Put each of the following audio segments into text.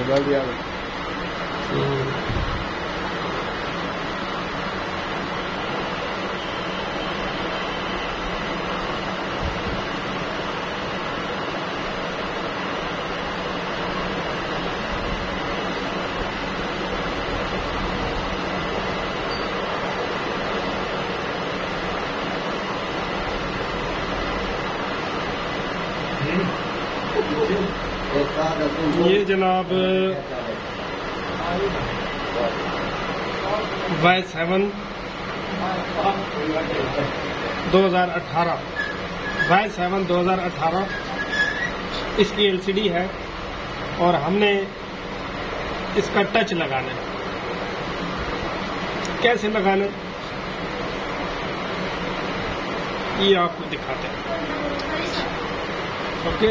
निकाल दिया ये जनाब वाई सेवन 2018 वाई सेवन 2018 इसकी एलसीडी है और हमने इसका टच लगाना है। कैसे लगाना ये आपको दिखाते हैं। ओके?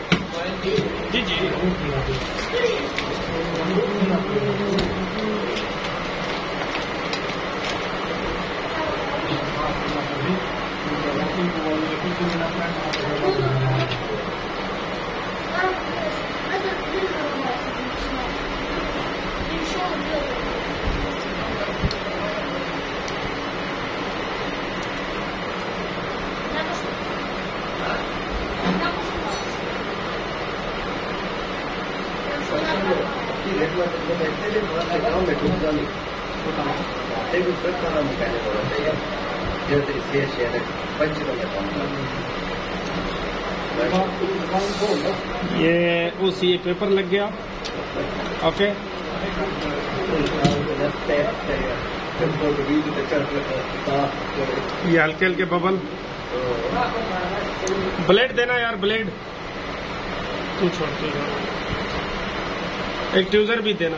जी जी ये उस ये पेपर लग गया। ओके। ये हल्के हल्के बबल। ब्लेड देना यार, ब्लेड। तू छोड़ तू छोड़। एक ट्यूजर भी देना।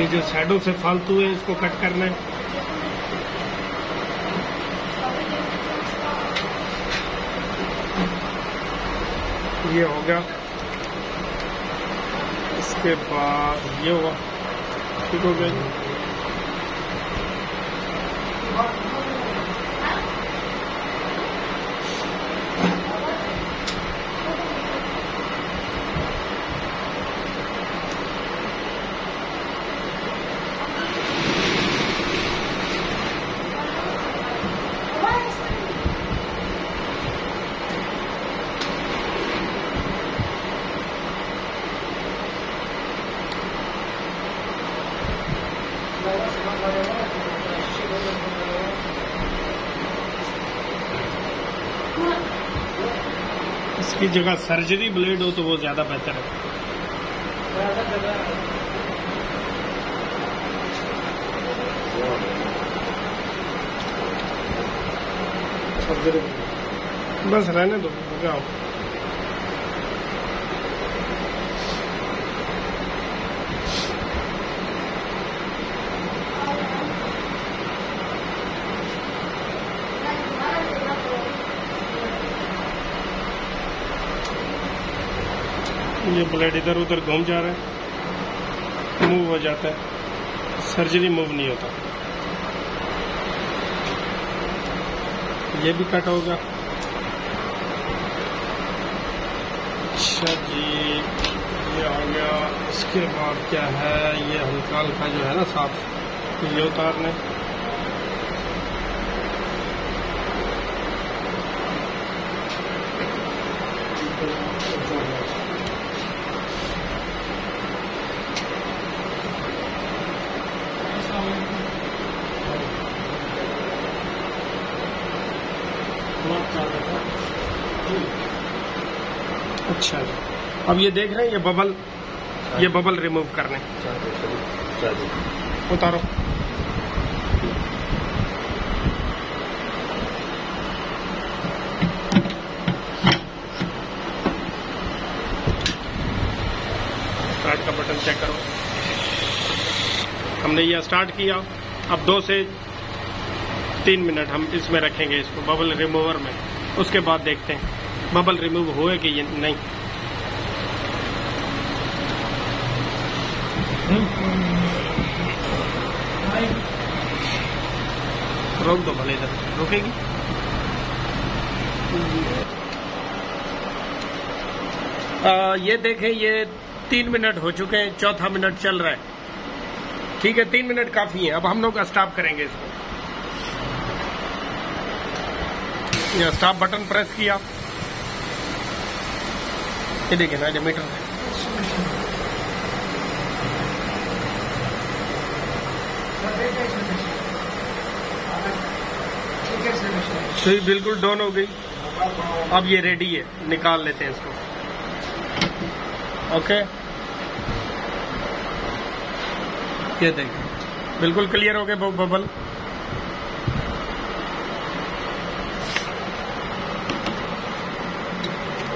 ये जो शेडो से फालतू है, इसको कट करना है। ये हो गया। इसके बाद ये हुआ। ठीक हो गया इसकी जगह सर्जरी ब्लेड हो तो वो ज़्यादा बेहतर है। बस रहने दो हो ये ब्लेड इधर उधर घूम जा रहा है। मूव हो जाता है। सर्जरी मूव नहीं होता। ये भी कट होगा। अच्छा जी, ये आ गया। इसके बाद क्या है? ये हल्का हल्का जो है ना साफ़। ये उतारने। अच्छा। अब ये देख रहे हैं ये बबल ये बबल रिमूव करने। उतारो। स्टार्ट का बटन चेक करो। हमने ये स्टार्ट किया। अब दो से तीन मिनट हम इसमें रखेंगे इसको बबल रिमूवर में। उसके बाद देखते हैं। बबल रिमूव हुए कि नहीं? रोक दो भले इधर। रुकेगी? आ, ये देखें ये तीन मिनट हो चुके हैं चौथा मिनट चल रहा है। ठीक है तीन मिनट काफ़ी है। अब हम लोग स्टॉप करेंगे इसको। ये स्टॉप बटन प्रेस किया। ये देखिए ना ये मीटर सुई बिल्कुल डाउन हो गई। अब ये रेडी है, निकाल लेते हैं इसको। ओके ये देखिए, बिल्कुल क्लियर हो गए बबल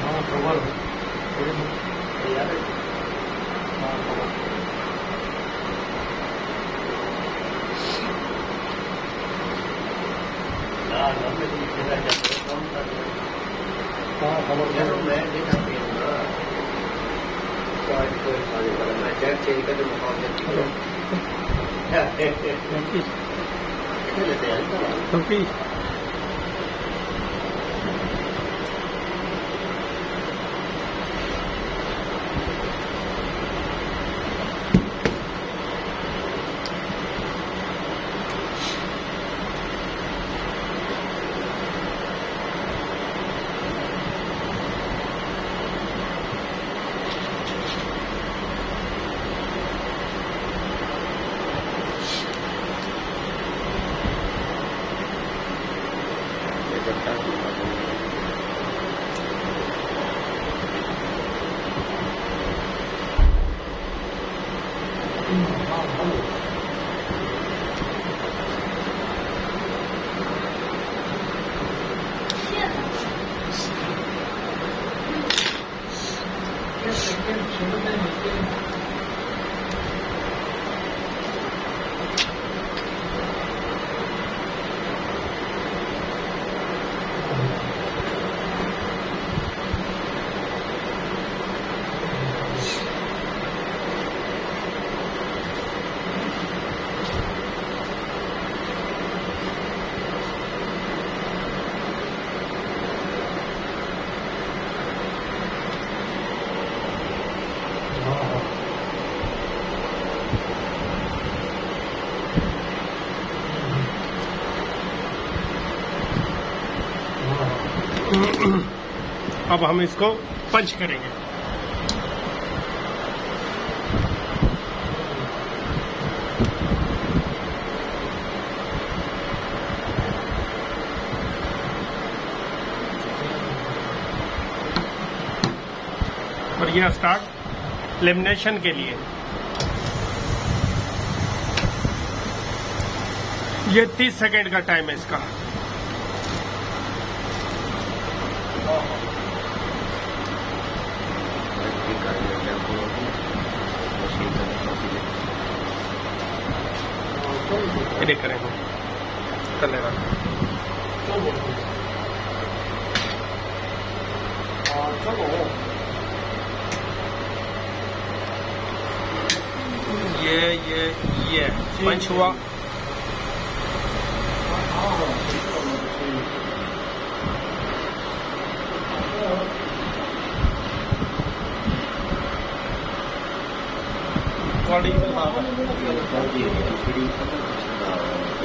हाँ कवर तैयार है हाँ कवर हाँ लंबे दिन खेला जाता है कम कर हाँ कवर यार मैं देखा पीऊँगा तो आज कोई खाली कर मैं चेक चेक करके अब हम इसको पंच करेंगे। और यह स्टार्ट लेमिनेशन के लिए। ये 30 सेकेंड का टाइम है इसका। ये करेंगे कर लेना ये ये ये पंच हुआ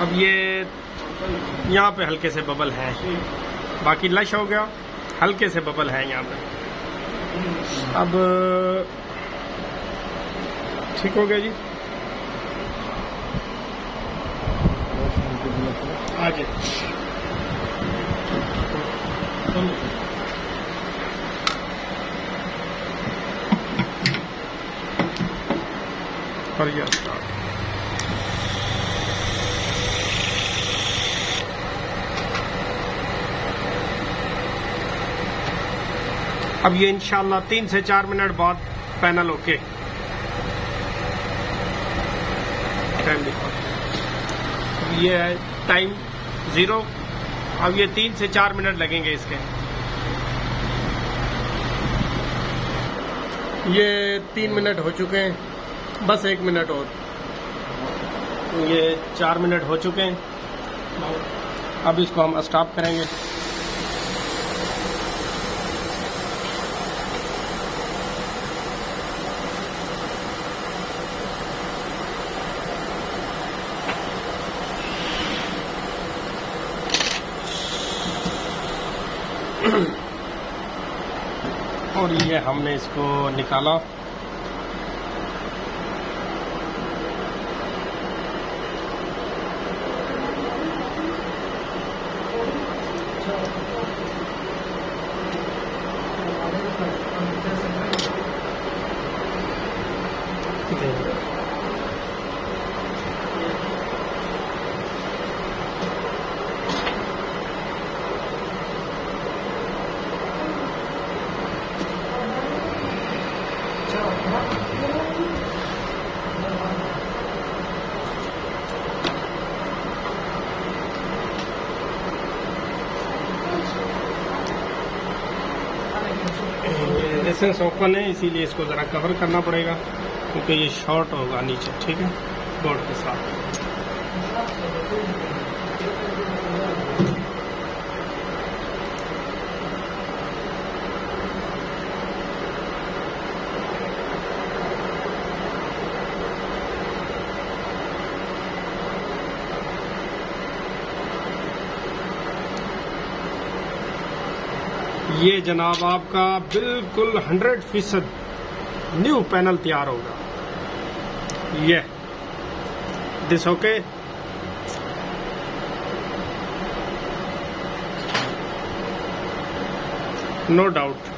अब ये यहाँ पे हल्के से बबल है। बाकी लश हो गया। हल्के से बबल है यहाँ पे। अब, ठीक हो गया जी। आगे। और ये अब ये इंशाल्लाह तीन से चार मिनट बाद पैनल ओके। टाइम अब ये है टाइम ज़ीरो अब ये तीन से चार मिनट लगेंगे इसके। ये तीन मिनट हो चुके हैं। बस एक मिनट और। ये चार मिनट हो चुके हैं। अब इसको हम स्टॉप करेंगे। और ये हमने इसको निकाला। ये लेसेंस ओपन है इसीलिए इसको ज़रा कवर करना पड़ेगा, क्योंकि ये शॉर्ट होगा नीचे, ठीक है? बोर्ड के साथ। ये जनाब आपका बिल्कुल हंड्रेड फ़ीसद न्यू पैनल तैयार होगा। ये। This okay no doubt